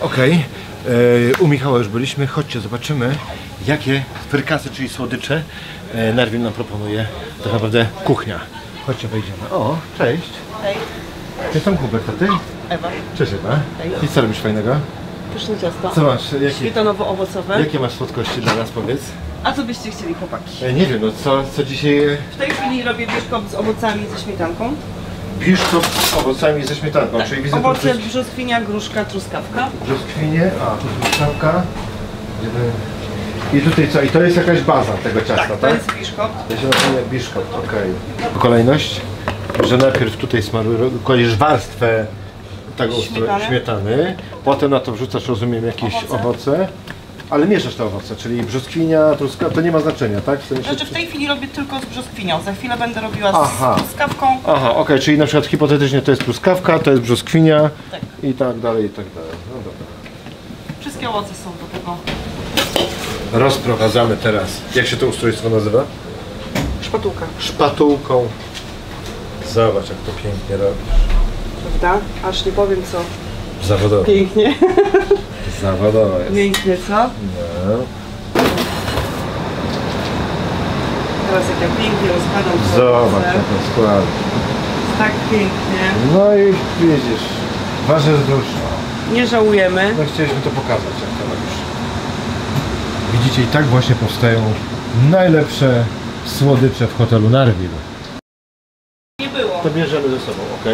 Okej, e, u Michała już byliśmy. Chodźcie, zobaczymy, jakie frykasy, czyli słodycze, e, Nerwin nam proponuje. Tak naprawdę kuchnia. Chodźcie, wejdziemy. O, cześć. Hej, Jestem Hubert, a ty? Ewa. Cześć Ewa. Hej. I co robisz fajnego? Pyszne ciasto. Co masz? Jakie, Śmietanowo-owocowe. jakie masz słodkości dla nas, powiedz? A co byście chcieli, chłopaki? E, nie wiem, no co, co dzisiaj... W tej chwili robię bieszkopt z owocami i ze śmietanką. Biszkopt z owocami ze śmietanką, czyli widzę tu Owoce, brzoskwinia, gruszka, truskawka. brzoskwinie, a tu truskawka. I tutaj co? I to jest jakaś baza tego ciasta, tak? Tak, to jest biszkopt. To się nazywa biszkopt, okej. Kolejność, że najpierw tutaj smarujesz, warstwę tego Śmietany. śmietany, potem na to wrzucasz, rozumiem, jakieś owoce, Owoce. Ale mieszasz te owoce, czyli brzoskwinia, truskawka, to nie ma znaczenia, tak? W sensie, Znaczy w tej chwili robię tylko z brzoskwinią. Za chwilę będę robiła Aha. z truskawką. Aha, okej, czyli na przykład hipotetycznie to jest truskawka, to jest brzoskwinia Tak. i tak dalej, i tak dalej. No dobra. Wszystkie owoce są do tego. Rozprowadzamy teraz. Jak się to ustrojstwo nazywa? Szpatułka, Szpatułką. Zobacz, jak to pięknie robisz. prawda? Aż nie powiem co. Zawodowo. Pięknie. Zawodowo jest. Pięknie, co? No. Teraz jak ja pięknie rozkładam Zobacz, jak to składa. Jest tak pięknie. No i widzisz, ważne że to już, Nie żałujemy. no chcieliśmy to pokazać, jak to robisz. Widzicie, i tak właśnie powstają najlepsze słodycze w hotelu Narwil. Nie było. To bierzemy ze sobą, ok?